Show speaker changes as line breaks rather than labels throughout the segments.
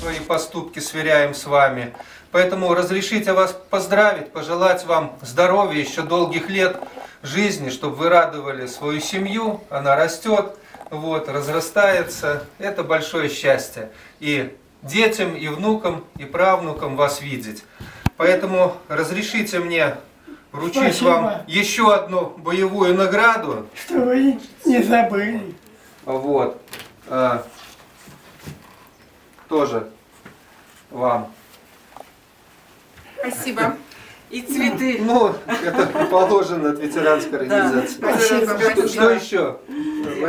свои поступки сверяем с вами. Поэтому разрешите вас поздравить, пожелать вам здоровья, еще долгих лет жизни, чтобы вы радовали свою семью, она растет, вот, разрастается. Это большое счастье. И детям, и внукам, и правнукам вас видеть. Поэтому разрешите мне вручить
Спасибо.
вам еще одну боевую награду.
Что вы не забыли.
Вот. Тоже вам.
Спасибо.
И цветы.
Ну, это положено от ветеранской организации.
Спасибо.
Что, что еще?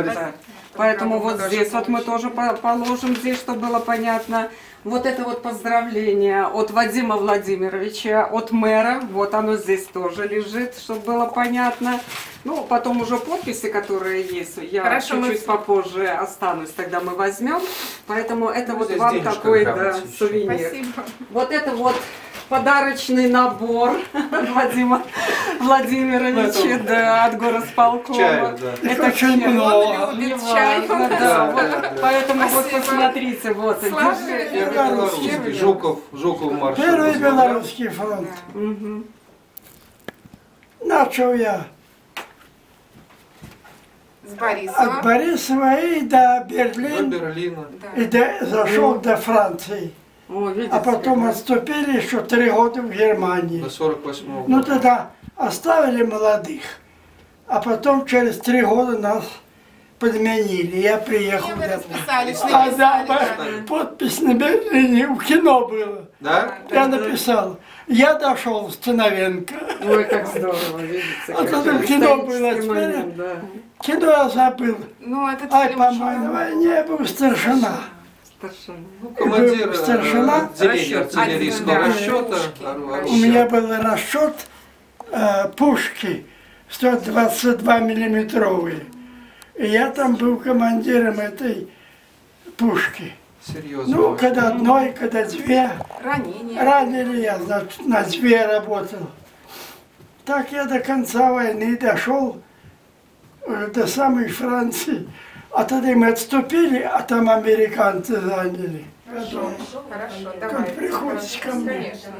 Да. Поэтому вот здесь вот мы тоже по- положим здесь, чтобы было понятно. Вот это вот поздравление от Вадима Владимировича, от мэра. Вот оно здесь тоже лежит, чтобы было понятно. Ну, потом уже подписи, которые есть, я
мы
чуть-чуть
с-
попозже останусь, тогда мы возьмем. Поэтому это
Ну,
вот вам такой да,
еще.
сувенир.
Спасибо.
Вот это вот подарочный набор от Вадима Владимировича да, от горосполкома.
Чаю, да.
Это
Очень
чай.
много.
Он любит чай.
да.
Да,
Вот
да, да.
Поэтому вот
Спасибо.
посмотрите, вот.
Слава
держи.
Я белорусский. Жуков, Жуков маршал.
Первый белорусский фронт.
Мгм.
Начал я
С
от
Борисова.
Борисова и до
До
Берлина.
Берлина.
Да.
И до- зашел до Франции.
О, видите,
А потом
как.
отступили еще три года в Германии.
До 48
Ну тогда оставили молодых. А потом через три года нас подменили. Я приехал.
Вы расписались?
А, да, по- подпись на Берлине, в кино было.
Да?
Я написал. Я дошел в Становенко.
Ой, как здорово, видите.
А там
же
кино было,
исторический
теперь-
момент, да.
Кино я забыл.
Ну, этот
Ай,
фильм
по
ушел.
моей войне был старшина.
Старшина.
Ну, командир
Был старшина.
э, отделения артиллерийского расчета.
Пушки.
ору-
У меня был расчет э, пушки 122 миллиметровые. И я там был командиром этой пушки.
Серьезно.
Ну, когда одной, когда две.
Ранение.
Ранили я, значит, на две работал. Так я до конца войны дошел э, до самой Франции. А тогда мы отступили, а там американцы заняли.
Хорошо, хорошо,
Как
давай.
приходишь ко мне.
Конечно.